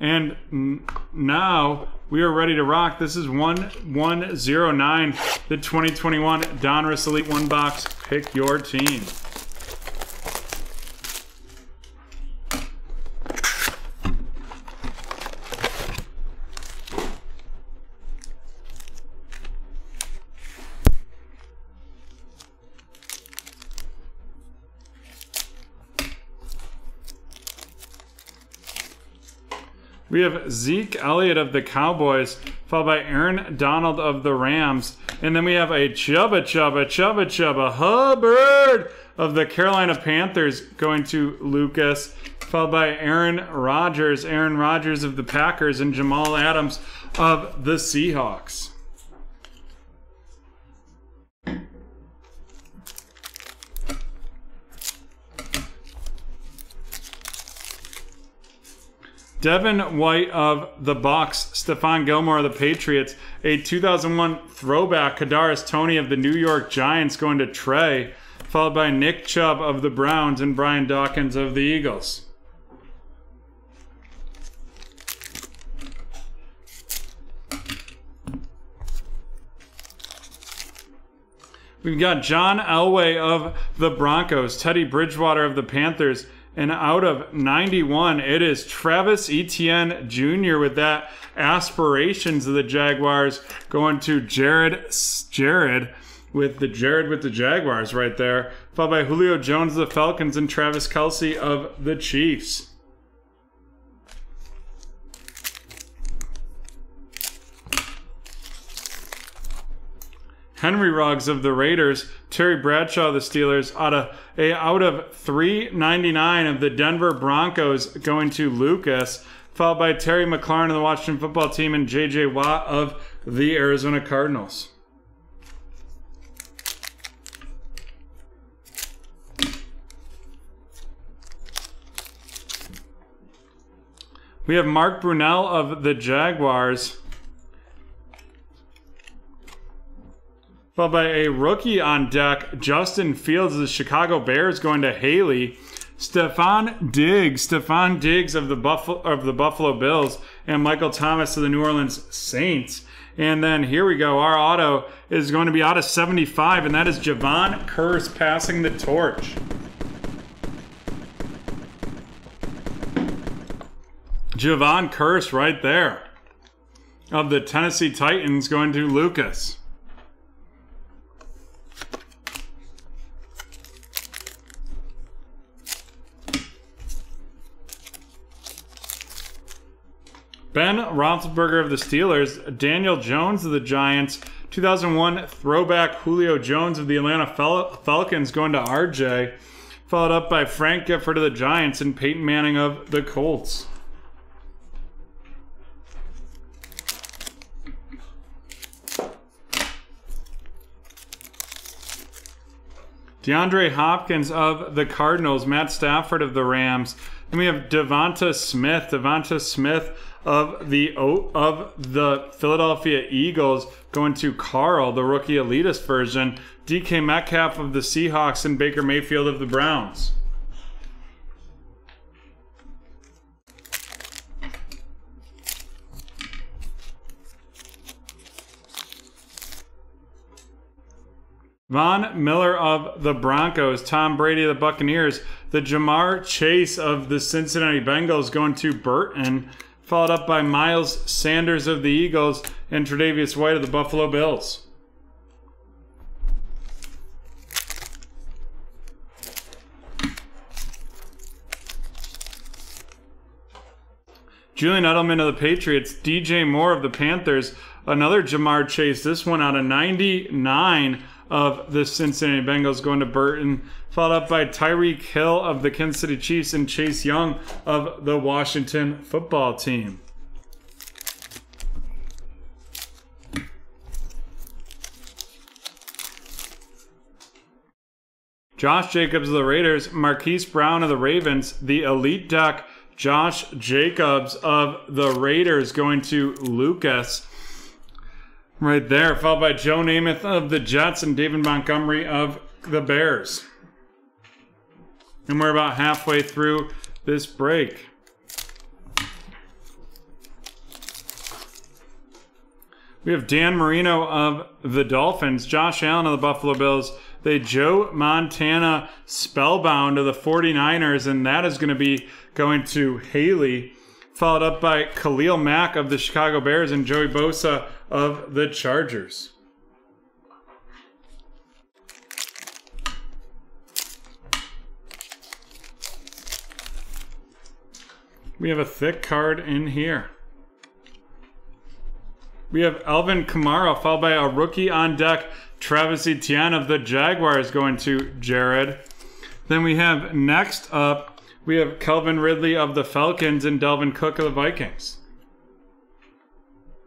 And now we are ready to rock. This is 1109, the 2021 Donruss Elite One Box. Pick your team. We have Zeke Elliott of the Cowboys, followed by Aaron Donald of the Rams. And then we have a Chuba Chuba Chuba Chuba Hubbard of the Carolina Panthers going to Lucas, followed by Aaron Rodgers, Aaron Rodgers of the Packers, and Jamal Adams of the Seahawks. Devin White of the Bucks, Stephon Gilmore of the Patriots, a 2001 throwback, Kadarius Toney of the New York Giants going to Trey, followed by Nick Chubb of the Browns and Brian Dawkins of the Eagles. We've got John Elway of the Broncos, Teddy Bridgewater of the Panthers, and out of 91, it is Travis Etienne Jr. with that aspirations of the Jaguars going to Jared Jared with the Jared with the Jaguars right there, followed by Julio Jones of the Falcons and Travis Kelce of the Chiefs. Henry Ruggs of the Raiders, Terry Bradshaw of the Steelers, out of a out of 399 of the Denver Broncos going to Lucas, followed by Terry McLaurin of the Washington football team and JJ Watt of the Arizona Cardinals. We have Mark Brunell of the Jaguars. Followed by a rookie on deck, Justin Fields of the Chicago Bears going to Haley. Stefon Diggs, Stefon Diggs of the Buffalo of the Buffalo Bills, and Michael Thomas of the New Orleans Saints. And then here we go. Our auto is going to be out of 75, and that is Javon Kearse passing the torch. Javon Kearse right there of the Tennessee Titans going to Lucas. Ben Roethlisberger of the Steelers, Daniel Jones of the Giants, 2001 throwback Julio Jones of the Atlanta Fal- Falcons going to RJ, followed up by Frank Gifford of the Giants and Peyton Manning of the Colts. DeAndre Hopkins of the Cardinals, Matt Stafford of the Rams. And we have Devonta Smith, Devonta Smith of the of the Philadelphia Eagles going to Carl, the rookie elitist version. DK Metcalf of the Seahawks and Baker Mayfield of the Browns. Von Miller of the Broncos, Tom Brady of the Buccaneers, the Ja'Marr Chase of the Cincinnati Bengals going to Burton, followed up by Miles Sanders of the Eagles and Tre'Davious White of the Buffalo Bills. Julian Edelman of the Patriots, DJ Moore of the Panthers, another Ja'Marr Chase, this one out of 99 of the Cincinnati Bengals going to Burton, followed up by Tyreek Hill of the Kansas City Chiefs and Chase Young of the Washington football team. Josh Jacobs of the Raiders, Marquise Brown of the Ravens, the elite Duck, Josh Jacobs of the Raiders going to Lucas. Right there, followed by Joe Namath of the Jets and David Montgomery of the Bears. And we're about halfway through this break. We have Dan Marino of the Dolphins, Josh Allen of the Buffalo Bills, the Joe Montana Spellbound of the 49ers, and that is going to be going to Haley followed up by Khalil Mack of the Chicago Bears and Joey Bosa of the Chargers. We have a thick card in here. We have Alvin Kamara, followed by a rookie on deck, Travis Etienne of the Jaguars going to Jared. Then we have next up, we have Calvin Ridley of the Falcons and Dalvin Cook of the Vikings.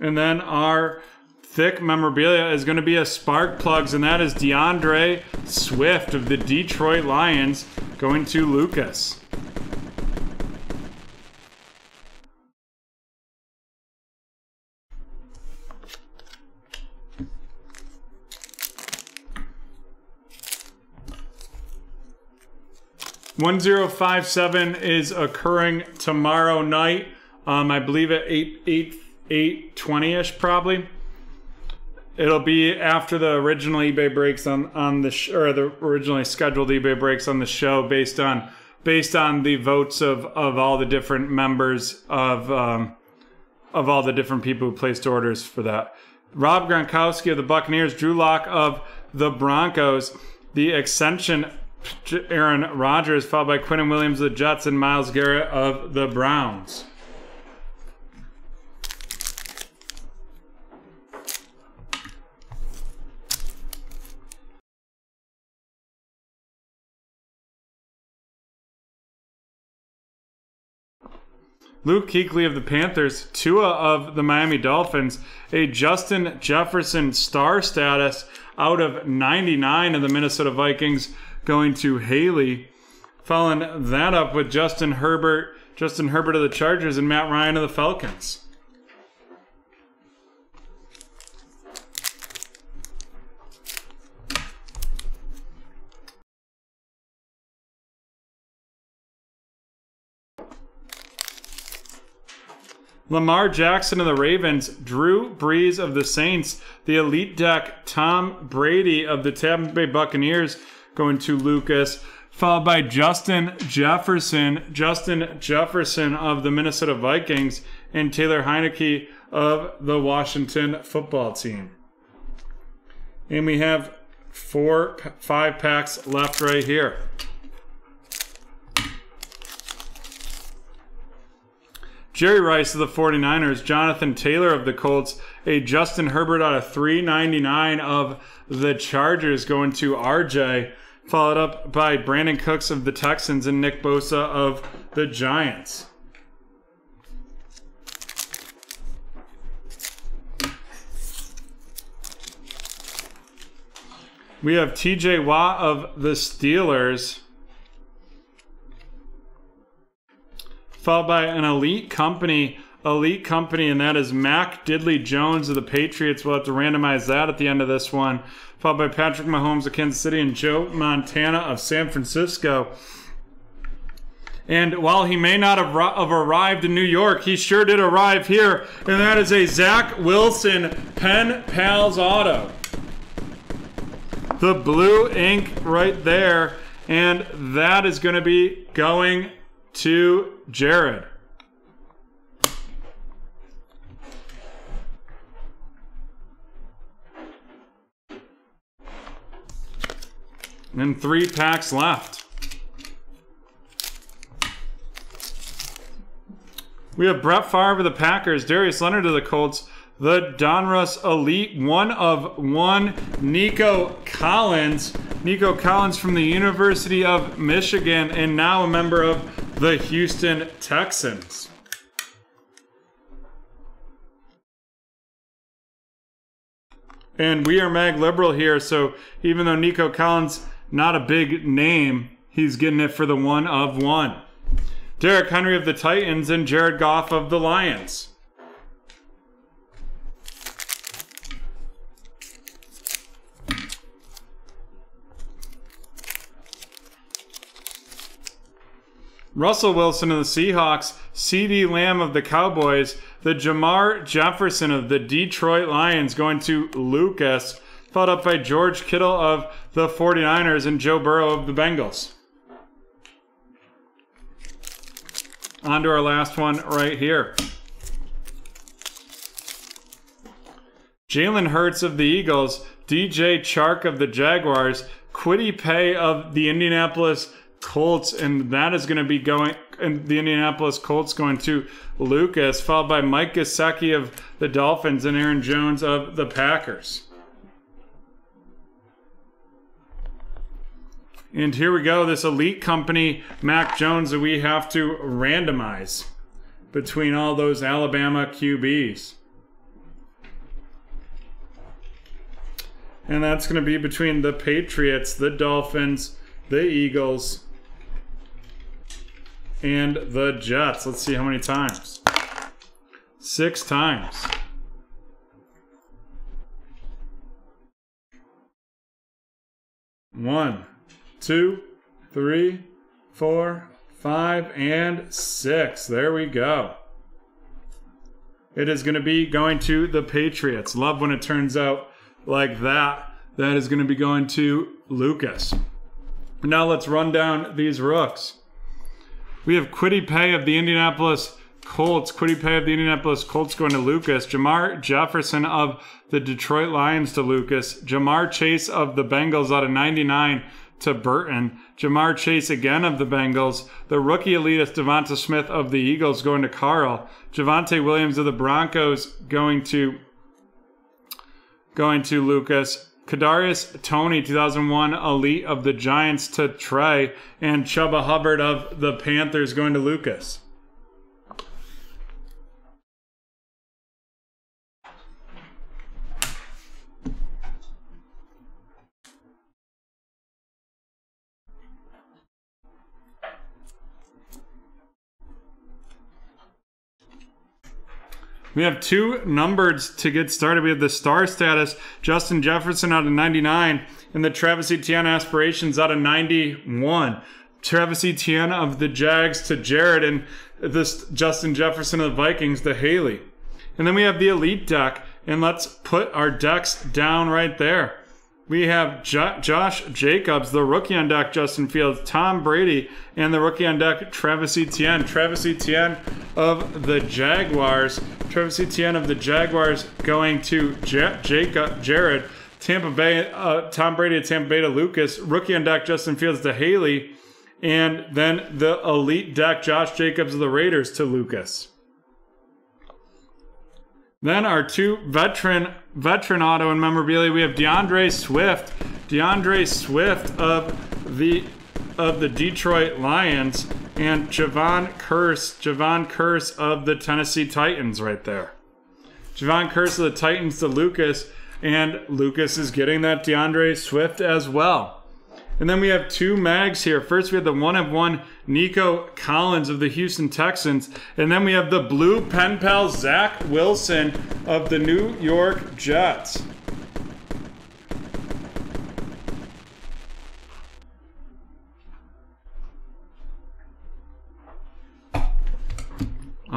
And then our thick memorabilia is going to be a spark plugs, and that is DeAndre Swift of the Detroit Lions going to Lucas. One zero five seven is occurring tomorrow night. Um, I believe at eight eight eight twenty ish probably. It'll be after the original eBay breaks on on the sh- or the originally scheduled eBay breaks on the show based on based on the votes of of all the different members of um, of all the different people who placed orders for that. Rob Gronkowski of the Buccaneers, Drew Lock of the Broncos, the Ascension Aaron Rodgers, followed by Quinnen Williams of the Jets and Myles Garrett of the Browns. Luke Kuechly of the Panthers, Tua of the Miami Dolphins, a Justin Jefferson star status out of 99 of the Minnesota Vikings, going to Haley. Following that up with Justin Herbert, Justin Herbert of the Chargers, and Matt Ryan of the Falcons. Lamar Jackson of the Ravens, Drew Brees of the Saints, the Elite Deck, Tom Brady of the Tampa Bay Buccaneers, going to Lucas, followed by Justin Jefferson, Justin Jefferson of the Minnesota Vikings, and Taylor Heinicke of the Washington football team. And we have four, five packs left right here. Jerry Rice of the 49ers, Jonathan Taylor of the Colts, a Justin Herbert out of 399 of the Chargers going to RJ followed up by Brandin Cooks of the Texans and Nick Bosa of the Giants. We have TJ Watt of the Steelers. Followed by an elite company, elite company, and that is Mac Diddley Jones of the Patriots. We'll have to randomize that at the end of this one followed by Patrick Mahomes of Kansas City and Joe Montana of San Francisco. And while he may not have, have, arrived in New York, he sure did arrive here. And that is a Zach Wilson Pen Pals Auto. The blue ink right there. And that is going to be going to Jared. And then three packs left. We have Brett Favre of the Packers, Darius Leonard of the Colts, the Donruss Elite, one of one, Nico Collins. Nico Collins from the University of Michigan and now a member of the Houston Texans. And we are Mag Liberal here, so even though Nico Collins not a big name. He's getting it for the one of one. Derrick Henry of the Titans and Jared Goff of the Lions. Russell Wilson of the Seahawks, CeeDee Lamb of the Cowboys, the Jermar Jefferson of the Detroit Lions going to Lucas, followed up by George Kittle of the 49ers and Joe Burrow of the Bengals. On to our last one right here. Jalen Hurts of the Eagles, DJ Chark of the Jaguars, Kwity Paye of the Indianapolis Colts, and that is going to be going. And the Indianapolis Colts going to Lucas, followed by Mike Gesicki of the Dolphins and Aaron Jones of the Packers. And here we go, this elite company, Mac Jones, that we have to randomize between all those Alabama QBs. And that's going to be between the Patriots, the Dolphins, the Eagles, and the Jets. Let's see how many times. Six times. One, two, three, four, five, and six. There we go. It is going to be going to the Patriots. Love when it turns out like that. That is going to be going to Lucas. Now let's run down these rooks. We have Kwity Paye of the Indianapolis Colts. Kwity Paye of the Indianapolis Colts going to Lucas. Jermar Jefferson of the Detroit Lions to Lucas. Ja'Marr Chase of the Bengals out of 99 to Burton. Ja'Marr Chase again of the Bengals. The rookie elitist Devonta Smith of the Eagles going to Carl. Javonte Williams of the Broncos going to going to Lucas. Kadarius Toney, 2001 Elite of the Giants to Trey, and Chuba Hubbard of the Panthers going to Lucas. We have two numbered to get started. We have the star status, Justin Jefferson out of 99, and the Travis Etienne aspirations out of 91. Travis Etienne of the Jags to Jared, and this Justin Jefferson of the Vikings to Haley. And then we have the elite deck, and let's put our decks down right there. We have jo- Josh Jacobs, the rookie on deck, Justin Fields, Tom Brady, and the rookie on deck, Travis Etienne. Travis Etienne of the Jaguars. Travis Etienne of the Jaguars going to J- Jacob Jared. Tampa Bay, uh, Tom Brady Tampa Bay to Lucas. Rookie on deck, Justin Fields to Haley. And then the elite deck, Josh Jacobs of the Raiders to Lucas. Then our two veteran veteran auto and memorabilia, we have DeAndre Swift, DeAndre Swift of the of the Detroit Lions, and Javon Kearse, Javon Kearse of the Tennessee Titans, right there. Javon Kearse of the Titans to Lucas, and Lucas is getting that DeAndre Swift as well. And then we have two mags here. First, we have the one of one Nico Collins of the Houston Texans. And then we have the blue pen pal Zach Wilson of the New York Jets.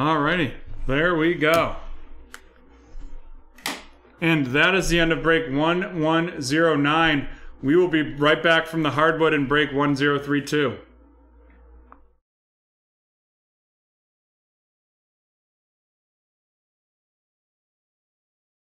Alrighty, there we go. And that is the end of break 1109. We will be right back from the hardwood in break 1032.